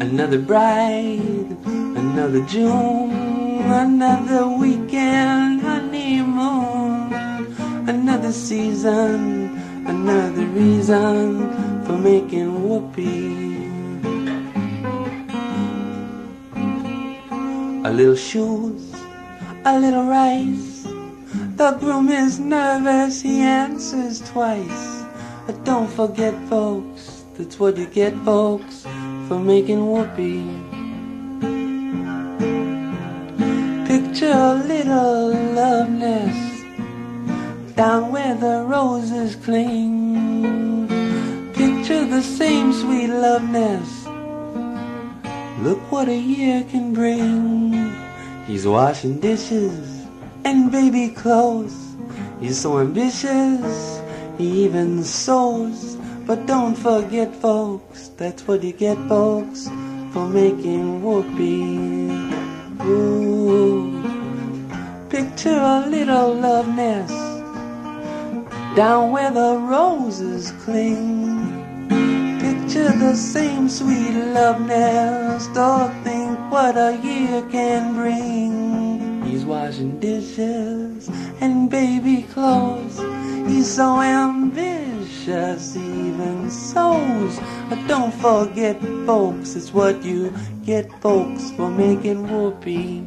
Another bride, another June, another weekend honeymoon, another season, another reason for making whoopee. A little shoes, a little rice. The groom is nervous, he answers twice. But don't forget, folks, that's what you get, folks, for making whoopee. Picture a little love nest down where the roses cling. Picture the same sweet love nest. Look what a year can bring. He's washing dishes and baby clothes. He's so ambitious, he even sews. But don't forget, folks, that's what you get, folks, for making whoopee. Ooh. Picture a little love nest down where the roses cling. Picture the same sweet love nest. Oh, think what a year can bring. Washing dishes and baby clothes. He's so ambitious, even sews. But don't forget, folks, it's what you get, folks, for making whoopee.